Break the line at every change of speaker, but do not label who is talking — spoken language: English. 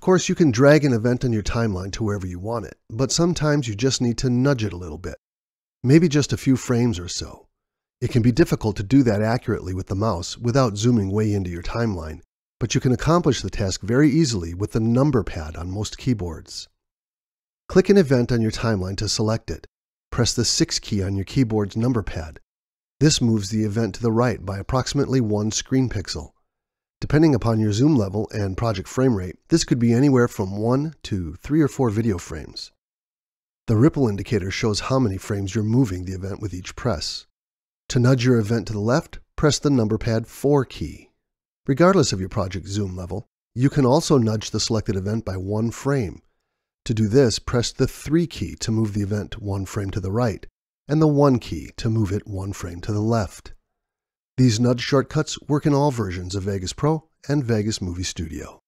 course, you can drag an event on your timeline to wherever you want it, but sometimes you just need to nudge it a little bit. Maybe just a few frames or so. It can be difficult to do that accurately with the mouse without zooming way into your timeline, but you can accomplish the task very easily with the number pad on most keyboards. Click an event on your timeline to select it. Press the 6 key on your keyboard's number pad. This moves the event to the right by approximately one screen pixel. Depending upon your zoom level and project frame rate, this could be anywhere from 1 to 3 or 4 video frames. The ripple indicator shows how many frames you're moving the event with each press. To nudge your event to the left, press the number pad 4 key. Regardless of your project zoom level, you can also nudge the selected event by one frame. To do this, press the 3 key to move the event one frame to the right, and the 1 key to move it one frame to the left. These nudge shortcuts work in all versions of Vegas Pro and Vegas Movie Studio.